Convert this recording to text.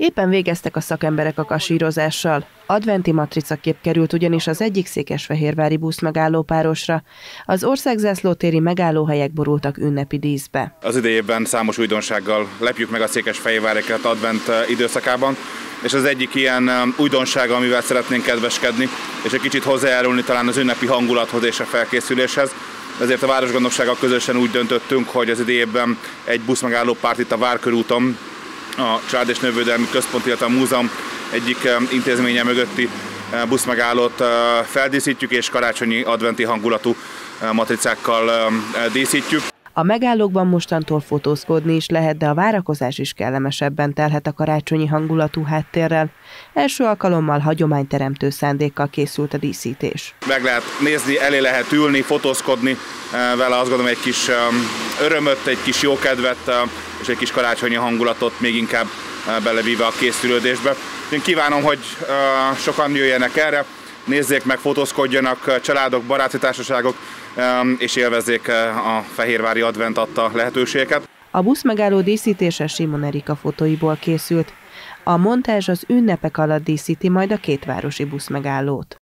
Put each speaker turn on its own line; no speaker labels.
Éppen végeztek a szakemberek a kasírozással. Adventi matrica kép került ugyanis az egyik székesfehérvári busz megállópárosra. Az országzászlótéri megállóhelyek borultak ünnepi díszbe.
Az idejében számos újdonsággal lepjük meg a székesfehérvárieket advent eh, időszakában, és az egyik ilyen eh, újdonság, amivel szeretnénk kedveskedni, és egy kicsit hozzájárulni talán az ünnepi hangulathoz és a felkészüléshez. Ezért a Városgondnoksággal közösen úgy döntöttünk, hogy az idejében egy buszmegálló párt itt a Várkörúton a Család és Növődelmi Központ, illetve a múzeum egyik intézménye mögötti buszmegállót feldíszítjük, és karácsonyi adventi hangulatú matricákkal díszítjük.
A megállókban mostantól fotózkodni is lehet, de a várakozás is kellemesebben telhet a karácsonyi hangulatú háttérrel. Első alkalommal hagyományteremtő szándékkal készült a díszítés.
Meg lehet nézni, elé lehet ülni, fotózkodni vele, azt gondolom egy kis örömöt, egy kis jókedvet és egy kis karácsonyi hangulatot még inkább belevíve a készülődésbe. Én kívánom, hogy sokan jöjjenek erre, nézzék meg, fotózkodjanak családok, baráti társaságok, és élvezzék a Fehérvári Advent adta lehetőségeket.
A busz megálló díszítése Simon Erika fotóiból készült. A montázs az ünnepek alatt díszíti majd a kétvárosi buszmegállót.